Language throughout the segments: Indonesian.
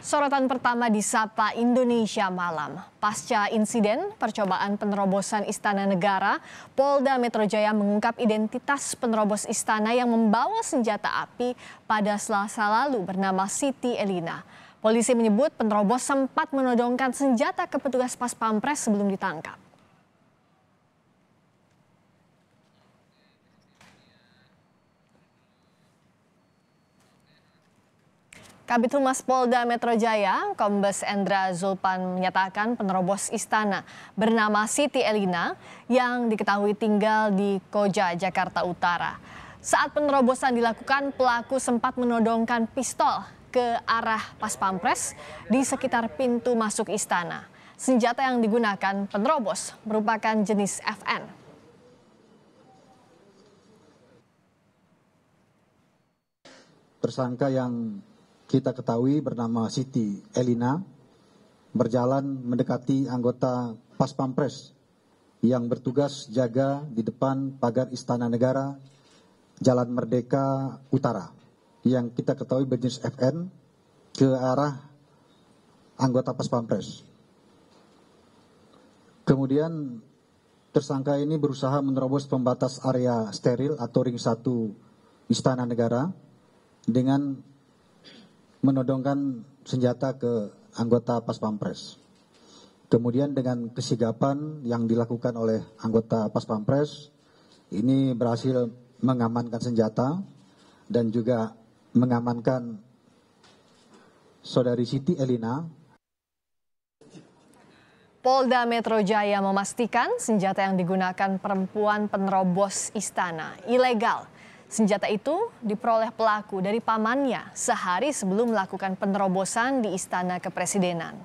Sorotan pertama di Sapa Indonesia Malam. Pasca insiden percobaan penerobosan Istana Negara, Polda Metro Jaya mengungkap identitas penerobos istana yang membawa senjata api pada selasa lalu bernama Siti Elina. Polisi menyebut penerobos sempat menodongkan senjata ke petugas pas pampres sebelum ditangkap. Kabit Humas Polda Metro Jaya, Kombes Endra Zulpan menyatakan penerobos istana bernama Siti Elina yang diketahui tinggal di Koja, Jakarta Utara. Saat penerobosan dilakukan, pelaku sempat menodongkan pistol ke arah pas pampres di sekitar pintu masuk istana. Senjata yang digunakan penerobos merupakan jenis FN. Tersangka yang kita ketahui bernama Siti Elina berjalan mendekati anggota Pas Pampres yang bertugas jaga di depan pagar Istana Negara Jalan Merdeka Utara yang kita ketahui berjenis FN ke arah anggota Pas Pampres. Kemudian tersangka ini berusaha menerobos pembatas area steril atau ring satu Istana Negara dengan menodongkan senjata ke anggota Pas Pampres. Kemudian dengan kesigapan yang dilakukan oleh anggota Pas Pampres, ini berhasil mengamankan senjata dan juga mengamankan saudari Siti Elina. Polda Metro Jaya memastikan senjata yang digunakan perempuan penerobos istana ilegal Senjata itu diperoleh pelaku dari pamannya sehari sebelum melakukan penerobosan di Istana Kepresidenan.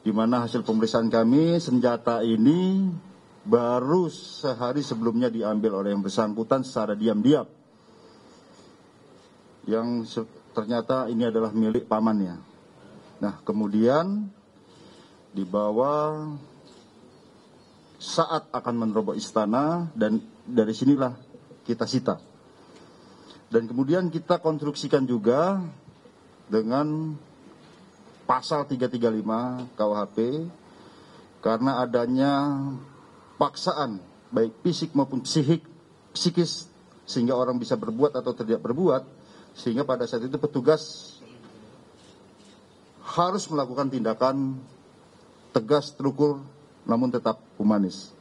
Di mana hasil pemeriksaan kami senjata ini baru sehari sebelumnya diambil oleh yang bersangkutan secara diam-diam. Yang ternyata ini adalah milik pamannya. Nah, kemudian dibawa saat akan menerobos istana dan dari sinilah kita sita. Dan kemudian kita konstruksikan juga dengan pasal 335 KUHP karena adanya paksaan baik fisik maupun psikik psikis sehingga orang bisa berbuat atau tidak berbuat sehingga pada saat itu petugas harus melakukan tindakan tegas terukur namun tetap humanis